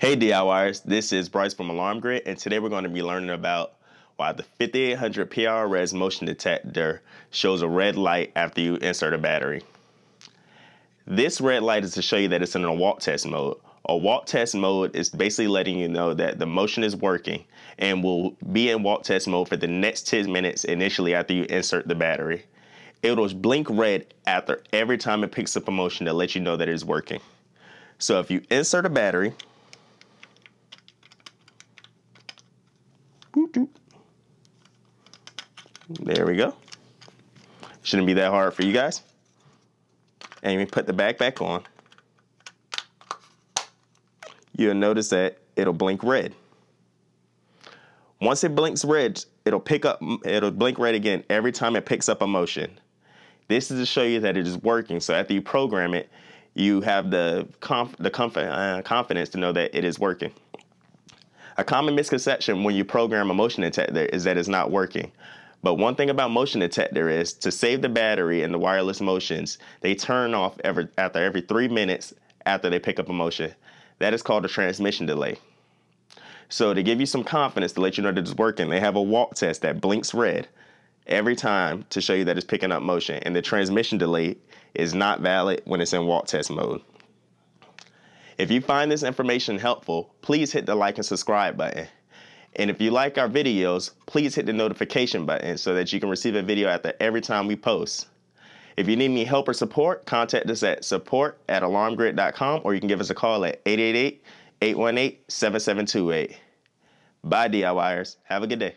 Hey DIYers, this is Bryce from Alarm Grid, and today we're going to be learning about why the 5800 PRS motion detector shows a red light after you insert a battery. This red light is to show you that it's in a walk test mode. A walk test mode is basically letting you know that the motion is working and will be in walk test mode for the next 10 minutes initially after you insert the battery. It'll blink red after every time it picks up a motion to let you know that it is working. So if you insert a battery, There we go. Shouldn't be that hard for you guys. And you put the back back on. You'll notice that it'll blink red. Once it blinks red, it'll pick up, it'll blink red again every time it picks up a motion. This is to show you that it is working. So after you program it, you have the conf the conf uh, confidence to know that it is working. A common misconception when you program a motion detector is that it's not working. But one thing about motion detector is to save the battery and the wireless motions, they turn off every, after every three minutes after they pick up a motion. That is called a transmission delay. So to give you some confidence to let you know that it's working, they have a walk test that blinks red every time to show you that it's picking up motion. And the transmission delay is not valid when it's in walk test mode. If you find this information helpful, please hit the like and subscribe button. And if you like our videos, please hit the notification button so that you can receive a video after every time we post. If you need any help or support, contact us at support at alarmgrid.com or you can give us a call at 888 818 7728. Bye, DIYers. Have a good day.